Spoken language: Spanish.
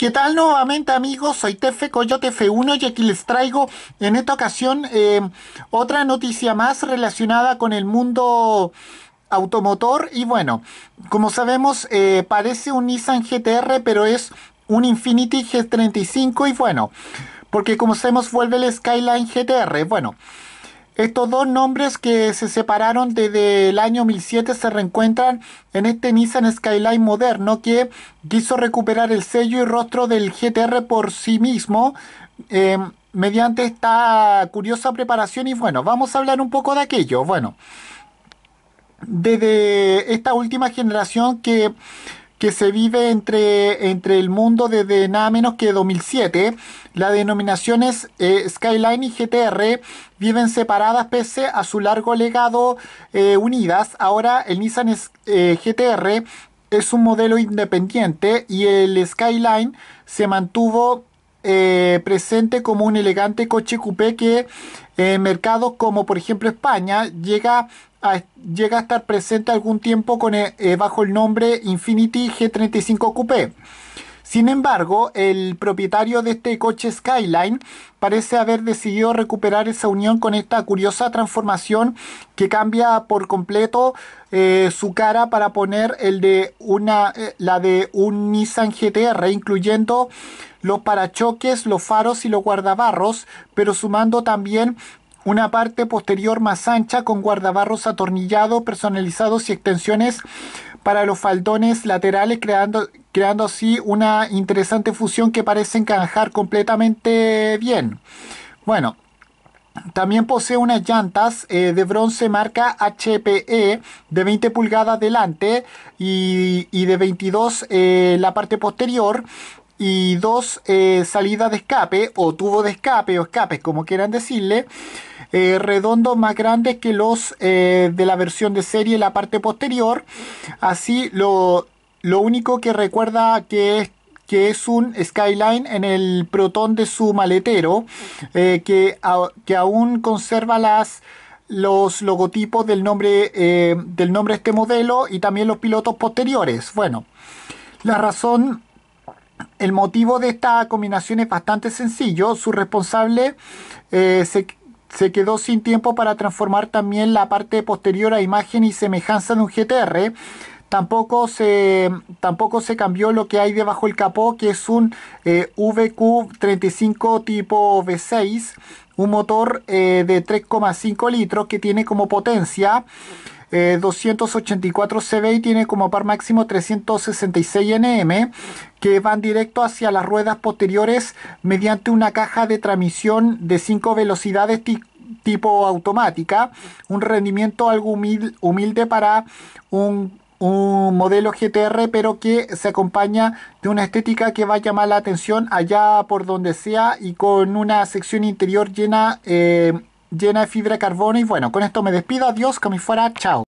¿Qué tal nuevamente amigos? Soy Tefe Coyote F1 y aquí les traigo en esta ocasión eh, otra noticia más relacionada con el mundo automotor y bueno, como sabemos eh, parece un Nissan GTR pero es un Infinity G35 y bueno, porque como sabemos vuelve el Skyline GTR, bueno. Estos dos nombres que se separaron desde el año 2007 se reencuentran en este Nissan Skyline moderno que quiso recuperar el sello y rostro del GTR por sí mismo eh, mediante esta curiosa preparación y bueno, vamos a hablar un poco de aquello. Bueno, desde esta última generación que que se vive entre, entre el mundo desde nada menos que 2007. Las denominaciones eh, Skyline y GTR viven separadas pese a su largo legado eh, unidas. Ahora el Nissan eh, GTR es un modelo independiente y el Skyline se mantuvo presente como un elegante coche coupé que en mercados como por ejemplo España llega llega a estar presente algún tiempo con, eh, eh, bajo el nombre Infinity G35 Coupé. Sin embargo, el propietario de este coche Skyline parece haber decidido recuperar esa unión con esta curiosa transformación que cambia por completo eh, su cara para poner el de una, la de un Nissan GTR, incluyendo los parachoques, los faros y los guardabarros, pero sumando también una parte posterior más ancha con guardabarros atornillados, personalizados y extensiones para los faldones laterales, creando, creando así una interesante fusión que parece encajar completamente bien. Bueno, también posee unas llantas eh, de bronce marca HPE de 20 pulgadas delante y, de 22 eh, la parte posterior y dos eh, salidas de escape o tubo de escape o escapes como quieran decirle eh, redondos más grandes que los eh, de la versión de serie en la parte posterior. Así lo, lo único que recuerda que es que es un Skyline en el protón de su maletero que, que aún conserva las los logotipos del nombre del nombre de este modelo y también los pilotos posteriores. Bueno la razón el motivo de esta combinación es bastante sencillo. Su responsable eh, se, quedó sin tiempo para transformar también la parte posterior a imagen y semejanza de un GTR. Tampoco se, tampoco se cambió lo que hay debajo del capó, que es un eh, VQ35 tipo V6, un motor eh, de 3,5 litros que tiene como potencia 284 CV y tiene como par máximo 366 NM que van directo hacia las ruedas posteriores mediante una caja de transmisión de 5 velocidades tipo automática, un rendimiento algo humilde, para un, un, modelo GTR, pero que se acompaña de una estética que va a llamar la atención allá por donde sea y con una sección interior llena eh, llena de fibra de carbono. Y bueno, con esto me despido. Adiós, como fuera. Chao.